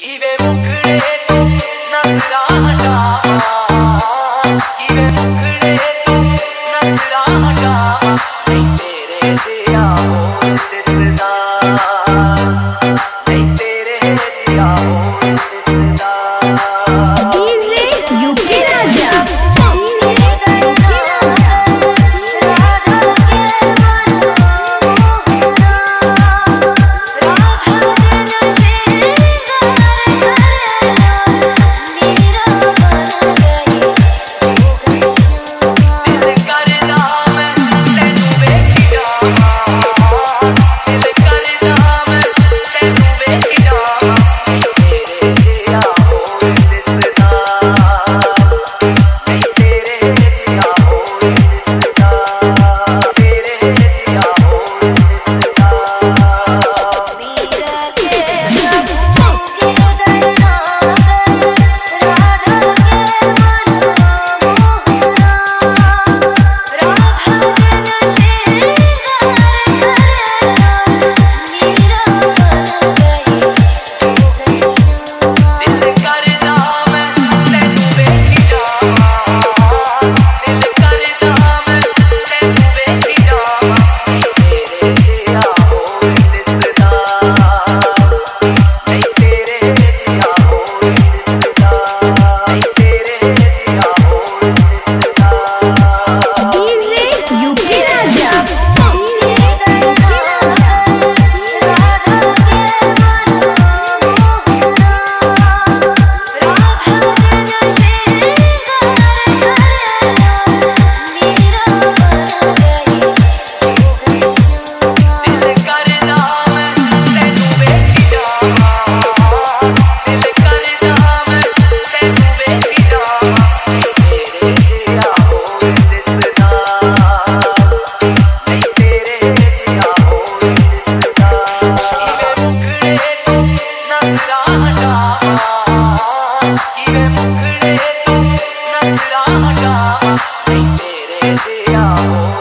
give me him credit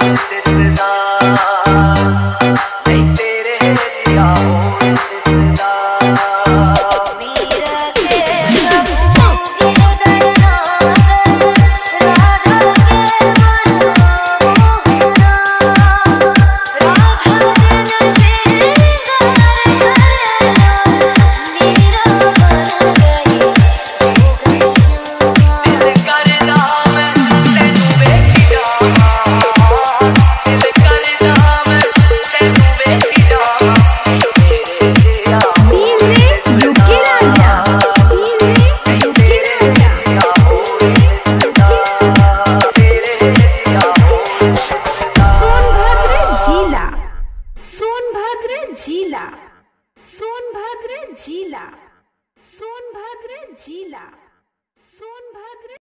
this Sonbhadra जिला सोनभद्र जिला सोनभद्र